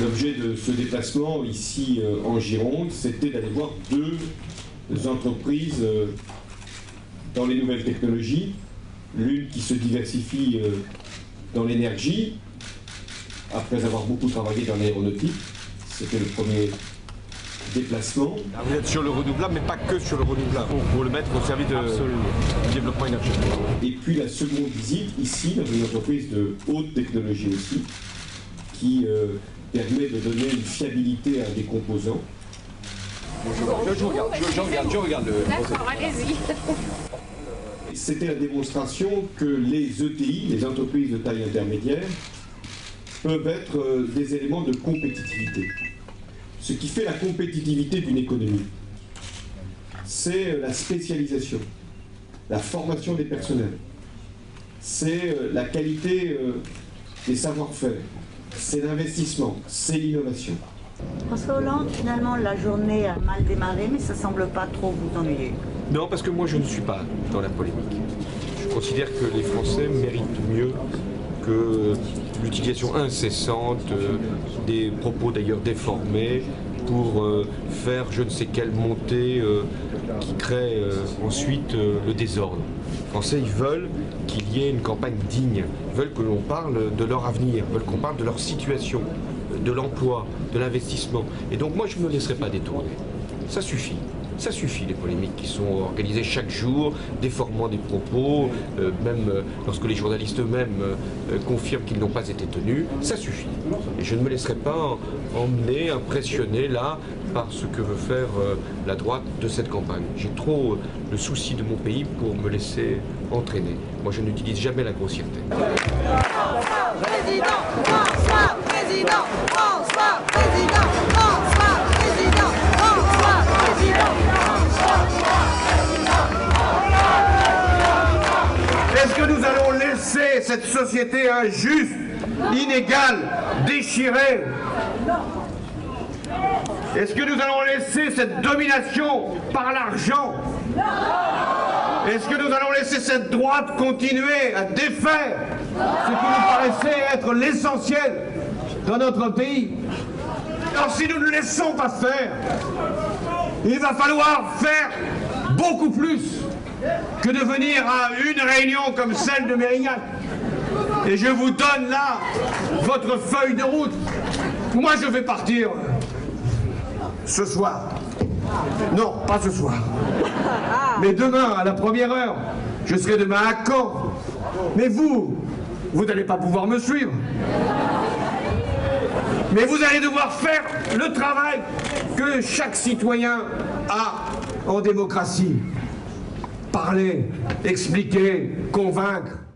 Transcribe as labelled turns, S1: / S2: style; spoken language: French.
S1: L'objet de ce déplacement ici euh, en Gironde, c'était d'aller voir deux entreprises euh, dans les nouvelles technologies. L'une qui se diversifie euh, dans l'énergie, après avoir beaucoup travaillé dans l'aéronautique. C'était le premier déplacement.
S2: Ah, vous êtes sur le renouvelable, mais pas que sur le renouvelable, pour, le mettre au service de, du développement énergétique.
S1: Et puis la seconde visite, ici, dans une entreprise de haute technologie aussi, qui euh, permet de donner une fiabilité à des composants.
S2: Je, regarde, je, regarde, je regarde le.
S3: D'accord, allez-y.
S1: C'était la démonstration que les ETI, les entreprises de taille intermédiaire, peuvent être euh, des éléments de compétitivité. Ce qui fait la compétitivité d'une économie, c'est euh, la spécialisation, la formation des personnels, c'est euh, la qualité des savoir-faire, c'est l'investissement, c'est l'innovation.
S4: François Hollande, finalement, la journée a mal démarré, mais ça semble pas trop vous ennuyer.
S2: Non, parce que moi, je ne suis pas dans la polémique. Je considère que les Français méritent mieux que l'utilisation incessante euh, des propos d'ailleurs déformés pour euh, faire je ne sais quelle montée euh, qui crée ensuite le désordre. Les Français, ils veulent qu'il y ait une campagne digne, ils veulent que l'on parle de leur avenir, veulent qu'on parle de leur situation, de l'emploi, de l'investissement. Et donc moi, je ne me laisserai pas détourner. Ça suffit. Ça suffit, les polémiques qui sont organisées chaque jour, déformant des propos, euh, même euh, lorsque les journalistes eux-mêmes euh, confirment qu'ils n'ont pas été tenus. Ça suffit. Et je ne me laisserai pas emmener, impressionner là par ce que veut faire la droite de cette campagne. J'ai trop le souci de mon pays pour me laisser entraîner. Moi, je n'utilise jamais la grossièreté. Président Président
S5: cette société injuste, inégale, déchirée. Est-ce que nous allons laisser cette domination par l'argent? Est-ce que nous allons laisser cette droite continuer à défaire ce qui nous paraissait être l'essentiel dans notre pays? Alors si nous ne laissons pas faire, il va falloir faire beaucoup plus que de venir à une réunion comme celle de Mérignac. Et je vous donne là votre feuille de route. Moi, je vais partir ce soir. Non, pas ce soir. Mais demain, à la première heure. Je serai demain à Caen. Mais vous, vous n'allez pas pouvoir me suivre. Mais vous allez devoir faire le travail que chaque citoyen a en démocratie. Parler, expliquer, convaincre.